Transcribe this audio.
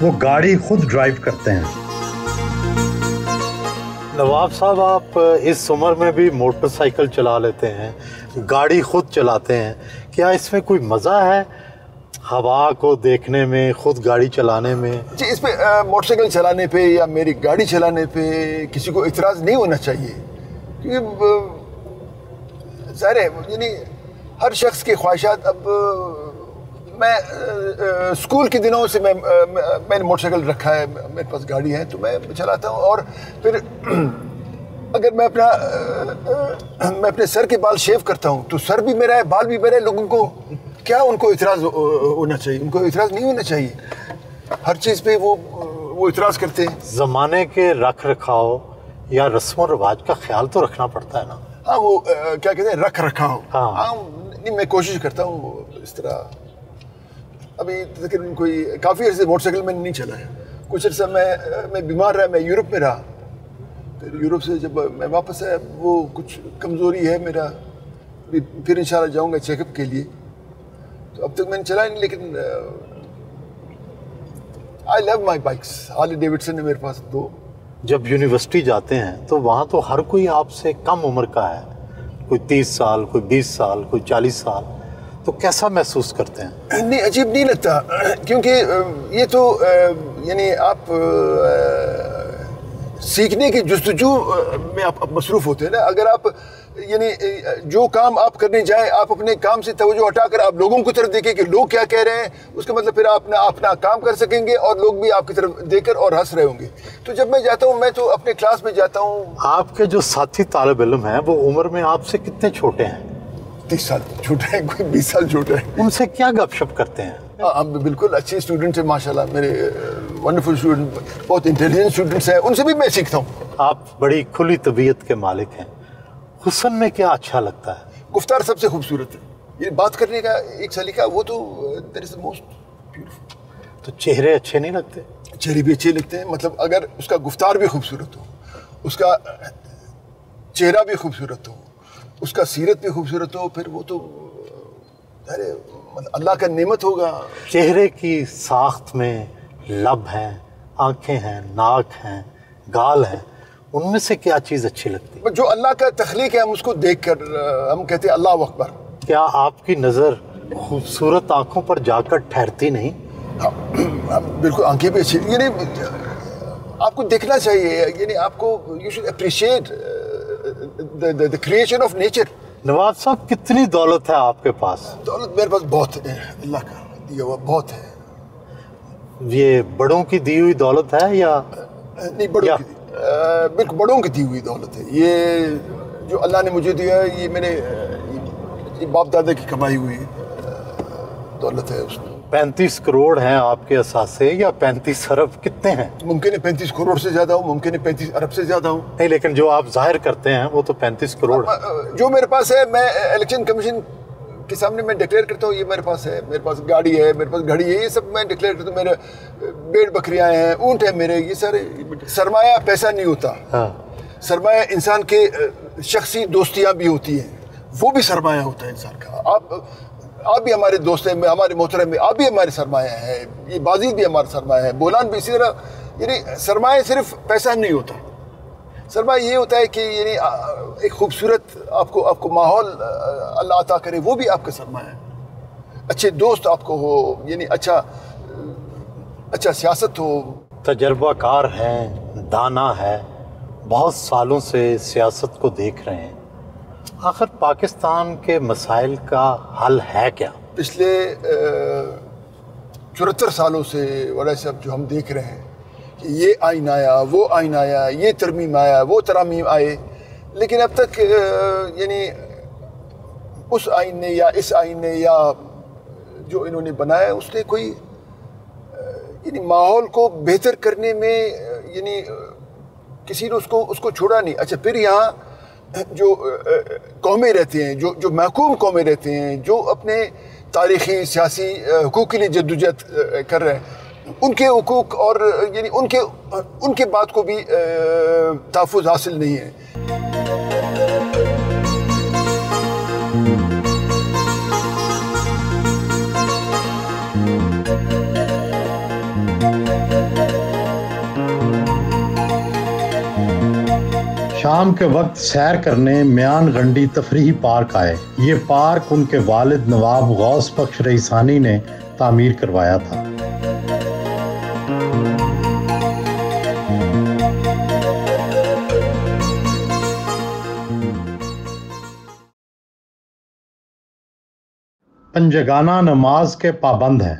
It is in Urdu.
وہ گاڑی خود ڈرائیو کرتے ہیں۔ نواب صاحب آپ اس عمر میں بھی موٹر سائیکل چلا لیتے ہیں گاڑی خود چلاتے ہیں۔ کیا اس میں کوئی مزہ ہے؟ ہوا کو دیکھنے میں خود گاڑی چلانے میں۔ جی اس پہ موٹر سائیکل چلانے پہ یا میری گاڑی چلانے پہ کسی کو اعتراض نہیں ہونا چاہیے۔ کیونکہ ظاہر ہے یعنی ہر شخص کی خواہشات اب میں اسکول کے دنوں سے میں میں نے موٹر سائیکل رکھا ہے، میرے پاس گاڑی ہے، تو میں چلاتا ہوں اور پھر اگر میں اپنا میں اپنے سر کے بال شیو کرتا ہوں، تو سر بھی میرا ہے، بال بھی میرا ہے لوگوں کو کیا ان کو اعتراض ہونا چاہیے؟ ان کو اعتراض نہیں ہونا چاہیے؟ ہر چیز پہ وہ وہ اعتراض کرتے ہیں۔ زمانے کے رکھ رکھاؤ یا رسم و رواج کا خیال تو رکھنا پڑتا ہے نا۔ ہاں وہ کیا کہتے ہیں رکھ رکھا ہوں ہاں۔ ہاں نہیں میں کوشش کرتا ہوں اس طرح۔ ابھی تقریباً کوئی کافی عرصے موٹر سائیکل میں نہیں چلا ہے۔ کچھ عرصہ میں میں بیمار رہا میں یورپ میں رہا۔ پھر یورپ سے جب میں واپس آیا وہ کچھ کمزوری ہے میرا۔ پھر انشاءاللہ جاؤں گا چیک اپ کے لیے۔ تو اب تک میں نے چلا نہیں لیکن آئی لو مائی بائکس ہارلی ڈیوڈسن ہے میرے پاس دو۔ جب یونیورسٹی جاتے ہیں تو وہاں تو ہر کوئی آپ سے کم عمر کا ہے۔ کوئی تیس سال، کوئی بیس سال، کوئی چالیس سال۔ تو کیسا محسوس کرتے ہیں؟ نہیں، عجیب نہیں لگتا، کیونکہ یہ تو یعنی آپ سیکھنے کی جستجو میں آپ مصروف ہوتے ہیں نا۔ اگر آپ یعنی جو کام آپ کرنے جائیں آپ اپنے کام سے توجہ ہٹا کر آپ لوگوں کی طرف دیکھیں کہ لوگ کیا کہہ رہے ہیں۔ اس کا مطلب پھر آپ اپنا کام کر سکیں گے اور لوگ بھی آپ کی طرف دیکھ کر اور ہنس رہے ہوں گے۔ تو جب میں جاتا ہوں میں تو اپنے کلاس میں جاتا ہوں۔ آپ کے جو ساتھی طالب علم ہیں وہ عمر میں آپ سے کتنے چھوٹے ہیں؟ تیس سال چھوٹے ہیں کوئی بیس سال چھوٹے ہیں۔ ان سے کیا گپ شپ کرتے ہیں؟ ہاں بالکل اچھے اسٹوڈنٹس ہیں ماشاء اللہ میرے ونڈرفل اسٹوڈنٹ بہت انٹیلیجنٹ اسٹوڈنٹس ہیں ان سے بھی میں سیکھتا ہوں۔ آپ بڑی کھلی طبیعت کے مالک ہیں۔ حسن میں کیا اچھا لگتا ہے؟ گفتار سب سے خوبصورت ہے۔ یہ بات کرنے کا ایک سلیقہ وہ تو موسٹ تو چہرے اچھے نہیں لگتے؟ چہرے بھی اچھے لگتے ہیں مطلب اگر اس کا گفتار بھی خوبصورت ہو اس کا چہرہ بھی خوبصورت ہو اس کا سیرت بھی خوبصورت ہو پھر وہ تو ارے اللہ کا نعمت ہوگا۔ چہرے کی ساخت میں لب ہیں آنکھیں ہیں ناک ہیں گال ہیں۔ ان میں سے کیا چیز اچھی لگتی؟ ہے جو اللہ کا تخلیق ہے ہم اس کو دیکھ کر ہم کہتے ہیں اللہ اکبر۔ کیا آپ کی نظر خوبصورت آنکھوں پر جا کر ٹھہرتی نہیں؟ ہاں بالکل آنکھیں بھی اچھی یعنی آپ کو دیکھنا چاہیے یعنی آپ کو you should appreciate the creation of nature Nawaz صاحب کتنی دولت ہے آپ کے پاس؟ دولت میرے پاس بہت ہے اللہ کا دیا ہوا بہت ہے۔ یہ بڑوں کی دی ہوئی دولت ہے یا نہیں بڑوں کی بالکل بڑوں کی دی ہوئی دولت ہے۔ یہ جو اللہ نے مجھے دیا ہے یہ میرے باپ دادا کی کمائی ہوئی دولت ہے اس میں۔ پینتیس کروڑ ہیں آپ کے اثاثے یا پینتیس ارب کتنے ہیں؟ ممکن ہے پینتیس کروڑ سے زیادہ ہوں ممکن ہے پینتیس ارب سے زیادہ ہوں نہیں لیکن جو آپ ظاہر کرتے ہیں وہ تو پینتیس کروڑ۔ جو میرے پاس ہے میں الیکشن کمیشن کے سامنے میں ڈکلیئر کرتا ہوں یہ میرے پاس ہے میرے پاس گاڑی ہے میرے پاس گھڑی ہے یہ سب میں ڈکلیئر کرتا ہوں میرے بیڑ بکریاں ہیں اونٹ ہیں میرے یہ سارے سرمایہ پیسہ نہیں ہوتا۔ ہاں۔ سرمایہ انسان کے شخصی دوستیاں بھی ہوتی ہیں وہ بھی سرمایہ ہوتا ہے انسان کا۔ آپ آپ بھی ہمارے دوست ہیں ہمارے محترم میں آپ بھی ہمارے سرمایہ ہیں یہ بازی بھی ہمارا سرمایہ ہے بولان بھی اسی طرح یعنی سرمایہ صرف پیسہ نہیں ہوتا۔ سرمایہ یہ ہوتا ہے کہ یعنی ایک خوبصورت آپ کو آپ کو ماحول اللہ عطا کرے وہ بھی آپ کا سرمایہ ہے۔ اچھے دوست آپ کو ہو یعنی اچھا اچھا سیاست ہو۔ تجربہ کار ہیں دانا ہے بہت سالوں سے سیاست کو دیکھ رہے ہیں۔ آخر پاکستان کے مسائل کا حل ہے کیا؟ پچھلے چورہتر سالوں سے ویسے اب جو ہم دیکھ رہے ہیں یہ آئین آیا، وہ آئین آیا، یہ ترمیم آیا، وہ ترامیم آئے۔ لیکن اب تک یعنی اس آئین نے یا اس آئین نے یا جو انہوں نے بنایا، اس نے کوئی یعنی ماحول کو بہتر کرنے میں یعنی کسی نے اس کو اس کو چھوڑا نہیں۔ اچھا پھر یہاں جو قومیں رہتے ہیں، جو جو محکوم قومیں رہتے ہیں، جو اپنے تاریخی، سیاسی حقوق کے لیے جدوجہد کر رہے ہیں ان کے حقوق اور یعنی ان کے ان کے بات کو بھی تحفظ حاصل نہیں ہے۔ شام کے وقت سیر کرنے میان گنڈی تفریحی پارک آئے۔ یہ پارک ان کے والد نواب غوث بخش رئیسانی نے تعمیر کروایا تھا۔ پنجگانہ نماز کے پابند ہیں۔